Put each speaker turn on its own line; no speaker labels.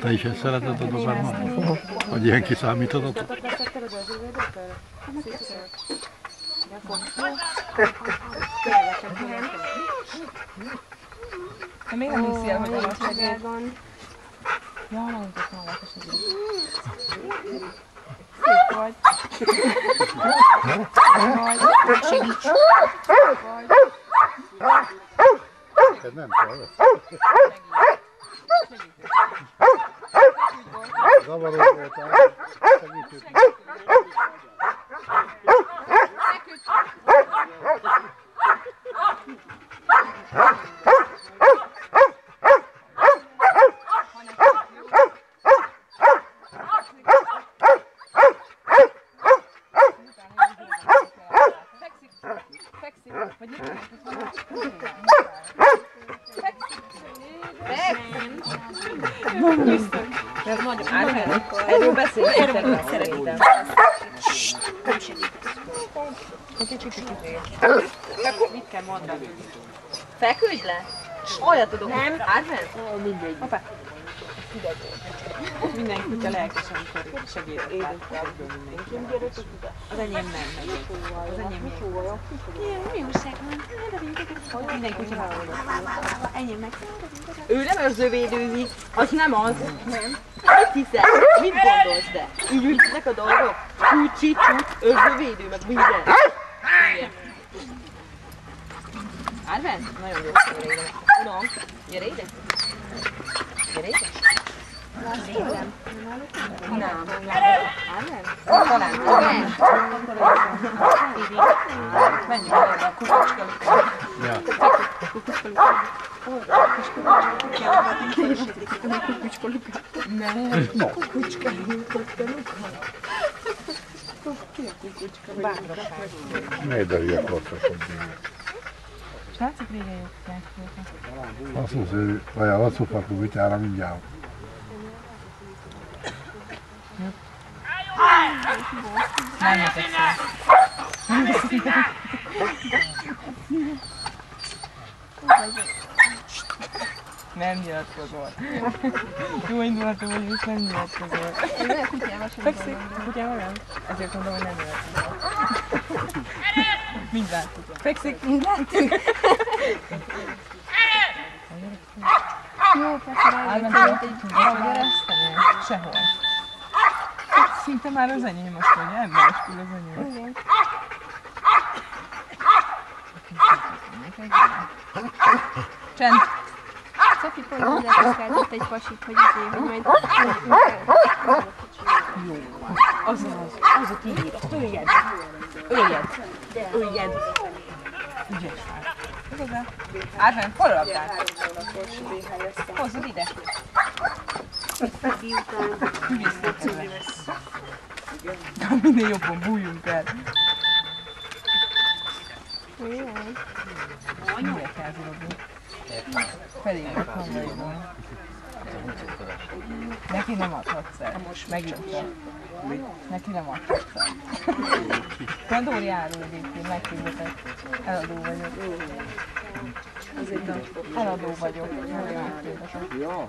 Te is ezt szereted a dobermant? Hogy ilyen kiszámíthatatlan?
Te még nem hiszi el, hogy a segéd.
Magasságon.
Ja, nem mutattam a lakos segéd. Szép vagy. Vagy. Segíts.
Ez nem kell. Zavaró voltál. Segítőt.
Fekszik. Fekszik. Vagy mit árnyalom. Erről beszélünk. Szerintem. Mit kell mondani?
Feküdj le! Olyat tudok. Nem. Árven?
Mindegy. Hoppá. Minden kutya lelkesen amikor segít. Az enyém nem. Az enyém ilyen.
Mi újság van?
Minden kutya
Enyém meg.
Ő nem őrzővédőzik. Az nem az. Nem. Mit hiszel? Mit gondolsz te? Így működnek a dolgok? Kucsi, csut, őrzővédő, meg minden. Igen. Árven? Nagyon jó. Gyere ide. Unom, gyere ide. Gyere ide. Nem. Nem. Árven? Talán. Igen.
Menjünk el a kukucska.
Ja.
Nem.
No. Miért de hülye korszakot
Srácok régen jöttek. voltak.
Azt mondja, hogy hosszú farkú vitára mindjárt.
Nem jöttek fel. Nem nyilatkozol. Jó indulatú vagy, és nem nyilatkozol. Fekszik? Kutyával nem? Ezért mondom, hogy nem nyilatkozol. Mind láttuk. Fekszik? Mind láttuk.
Jó, persze.
Állandóan tudod magyaráztani? Sehol. Szinte már az enyém most, hogy elmereskül az enyém.
Igen.
Csend!
Szofi pont hozzáteszkeltett egy pasit, hogy izé, hogy majd...
Az az, az a tiéd. Öljed! Öljed! Öljed! Ügyes már. Tudod el? Árven, hol a labdát? Hozzad ide. Hülyésztek tőle. Minél jobban bújjunk el.
Igen.
Mire kell zilogni? Felének hangjaiban. Neki nem adhatsz el. Most megjöttem. Neki nem adhatsz el. Dóri árul egyébként, megfizetett. Eladó vagyok. Eladó vagyok. Nagyon megfizetett.